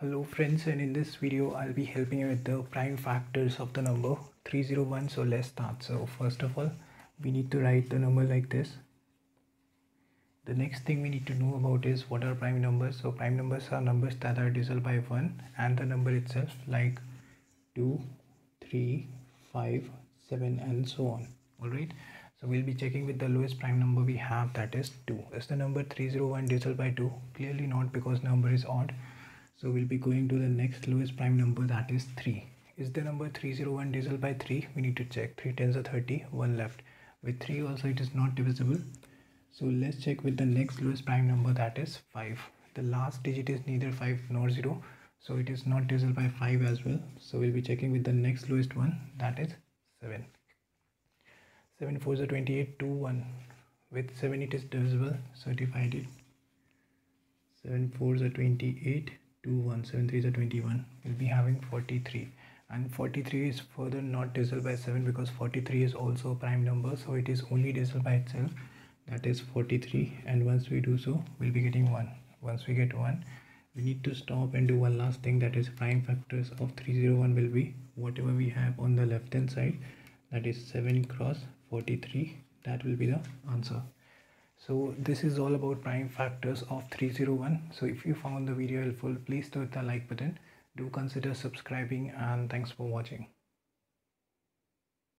Hello friends and in this video I'll be helping you with the prime factors of the number 301 so let's start. So first of all we need to write the number like this. The next thing we need to know about is what are prime numbers. So prime numbers are numbers that are divisible by 1 and the number itself like 2 3 5 7 and so on. All right so we'll be checking with the lowest prime number we have that is 2 is the number 301 divisible by 2 clearly not because number is odd so we'll be going to the next lowest prime number that is 3 is the number 301 divisible by 3 we need to check. 3 tens are 30 1 left. With 3 also it is not divisible. So let's check with the next lowest prime number that is 5 the last digit is neither 5 nor 0 so it is not divisible by 5 as well. So we'll be checking with the next lowest one that is 7 7 4 is 28 2 1 with 7 it is divisible so divide it. 7 4 is 28 2 1 7 3 is 21 we'll be having 43 and 43 is further not divisible by 7 because 43 is also a prime number so it is only divisible by itself. That is 43 and once we do so we'll be getting 1 once we get 1 we need to stop and do one last thing that is prime factors of 301 will be whatever we have on the left hand side that is 7 cross 43 that will be the answer so this is all about prime factors of 301 so if you found the video helpful please hit the like button. Do consider subscribing and thanks for watching